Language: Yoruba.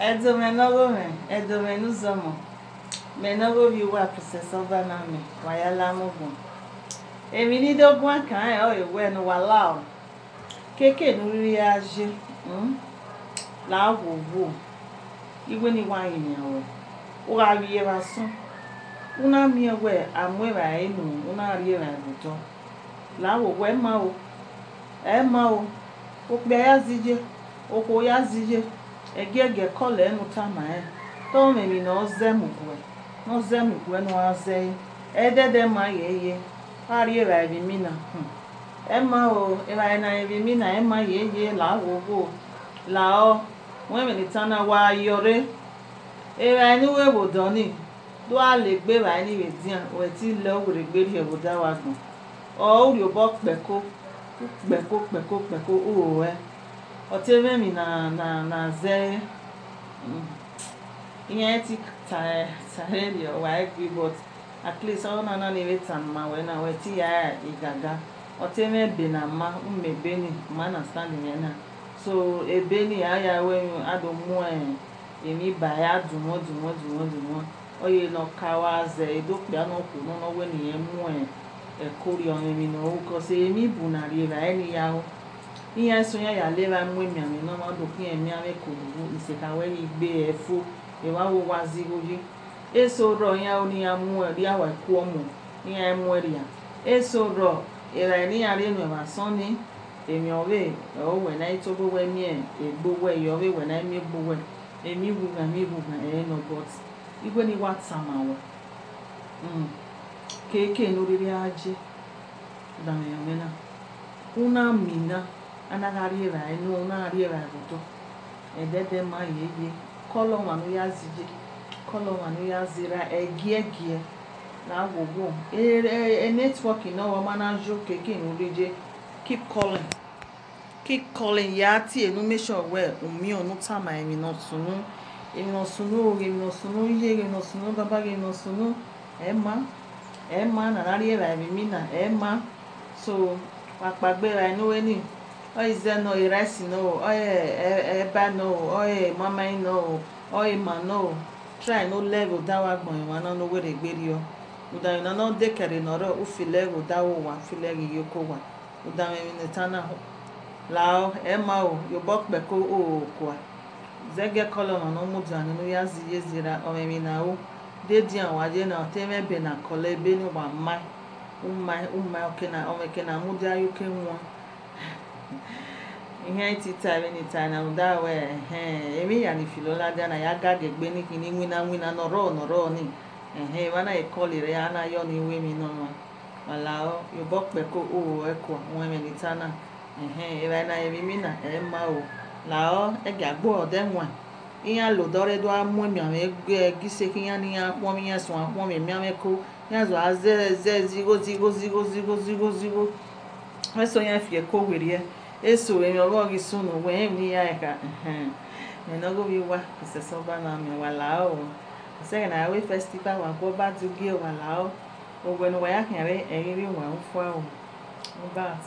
edo menogo me edo menuzomo menogo viwa prisesoba na me wayala mugu èmi ní dọ́gbọ́n kan ẹ̀ ọ́ ìwé ẹnu wà láàrú kéékèèní rí ajé láwòwò ìwé ni wà ènìyàn wẹ̀ ó wà rí ẹ̀rà sún una miẹ̀wẹ̀ àmú ẹ̀rà ẹ̀nu una rí ẹ̀rà àgùtọ́ láwòwò ẹ̀ máa o ẹ̀ hmm? máa o ó pe ayá zidje ó kó yá zije egege kɔle enu tama yɛ e. tɔwo memi na ɔzɛ mugue na ɔzɛ mugue na ɔazɛ yi ɛdɛ dɛ ma yɛ yɛ ari eva evi mi na hmm ɛma o eva yɛ na evi mi na ɛma la wogo la ɔ wɛmɛ ni tana wa yɔre eva yɛ ni wo ewo dɔni do ale gbe eva yɛ ni wɛ diã wɛ ti lɛ wòle gbe ri ewo da wa gbɔn ɔ wòle bɔ kpɛko kpɛko kpɛko kpɛko o wò wɛ. Otevemi na na na Zaire Nyeti Saheli wapi but at least ọ na na na-eweta mma wee na weti ya ịgaga oteme be na na standing ya na so ya aya wenyu emi ba ya dumo dumo dumo dumo oye kawa ze n'ọnụ na emi bụ narị ebe anyị ya Ihe so ya ya lera mue miame nor ma do ki miame kodugu isekawe igbe efo ewa wo wazi goji. Eso ro ya oni ya mue ria wa kuomo ni ya mue ria. Eso ro era ni ya re no wa soni èmi ọ̀rẹ́ ẹ̀ ọ̀ wẹ̀ náà tó gbówó ẹ̀mí ẹ̀ gbówó ẹ̀ yọ̀ ọ̀rẹ́ wẹ̀ náà ẹ̀mí gbówó ẹ̀ ẹ̀mí wùgà ẹ̀mí wùgà ẹ̀ nọ bọ́t igwe ni wà tàmà wọ̀ hmm. kéèké ní oríire ajé dàmẹ̀yàmẹ́ náà una mina anaghị arị ere anyị nụọ na-arị ere anyị ụtọ edede ma ya ehe kọlọ manụ ya zije kọlọ manụ ya zira egie eh, gie na agwụgwụ e netwọkị na ọwa mana jụ keke nrije keep calling keep calling ya ti enu eh, make sure well umi onu tama emi na sunu eh, emi na sunu oge emi na sunu iye emi na sunu baba emi na sunu ema ema na rari era emi mi na ema so akpagbera enu eni. Olha dizendo, irece no, olha e, e, eba no, olha mamãe no, olha ma no. Try no level dawa gbọ̀n ọ. Udan ìwọ̀n náà dékẹ̀rẹ̀ nọ̀rọ̀ ó fi level dáwọ̀ wá fi level yòókù wá. Udan ìwọ̀n nìta náà làá ẹ̀ máa o yòbọ̀ pẹ̀ kó o kù zi zira na ihe ntita ti na ụda wee ee eh, eme ya na ifilolaga na ya gaghị egbe n'iki na nwina nwina nọrọ nọrọ ni ehe na ịkọliri ya na yọ na mi nọnwa wala yobo kpeko owo ekwa na ehe ebe na emimi na ema o lao ege agbo nwa ihe amụ ihe ihe emi ya zụ azeze eso enyɔrɔ eh, gi sunu wɛn mi ya yi ka ɛnɔgo bi wa ɛsɛsɛ ɔba na mi wa la o ɛsɛgɛ na awo festival wa gbɔ ba du gie wa la o ogbɛni wa ya kan re ɛyiri wa ŋu fua o ŋu ba